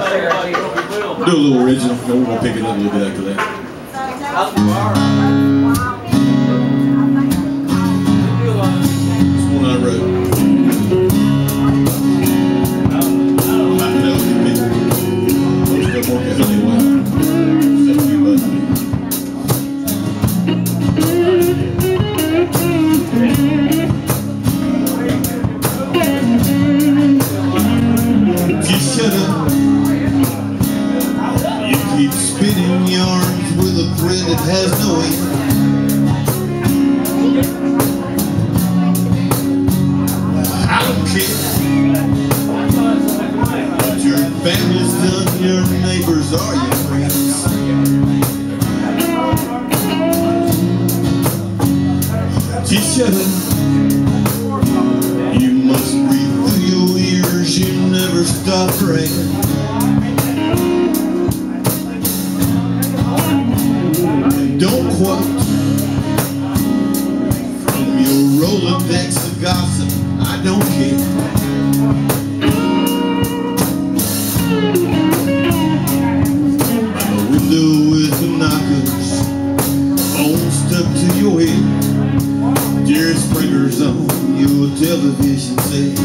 Do a little original. We're gonna pick it up a little bit after that. Spinning with a thread that has no end. What your family's done, your neighbors are your friends. Just shut up. You must breathe through your ears, you never stop praying. Rolodex of gossip. I don't care. A window with binoculars, phone stuck to your head. Jerry Springer's on your television set.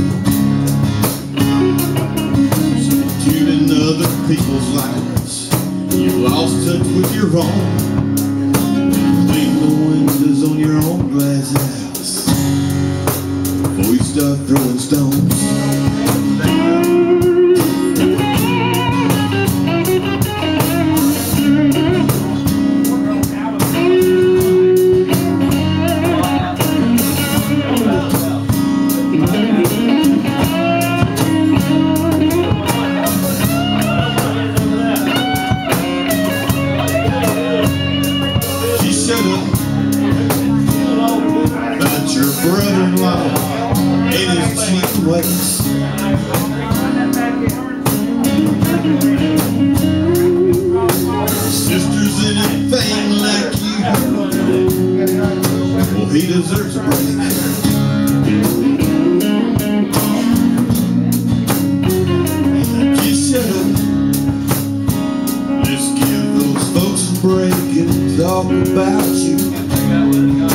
Tuning other people's lives. You've lost touch with your own. Clean the windows on your own glass house before you start throwing stones. Your brother-in-law and his cheap ways. Sisters like you. Well, he deserves a break. About you.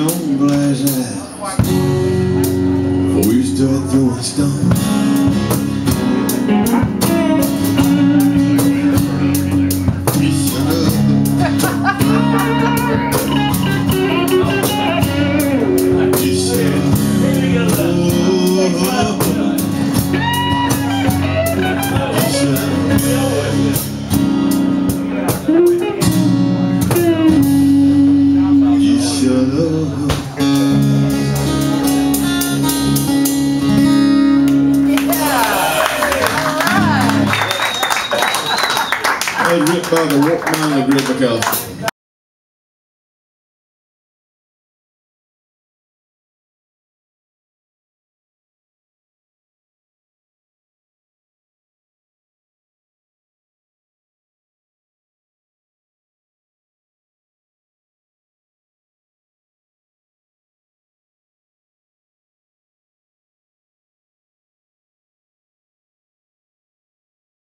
own glass. Before you start throwing stones. By the Walkman McAlister.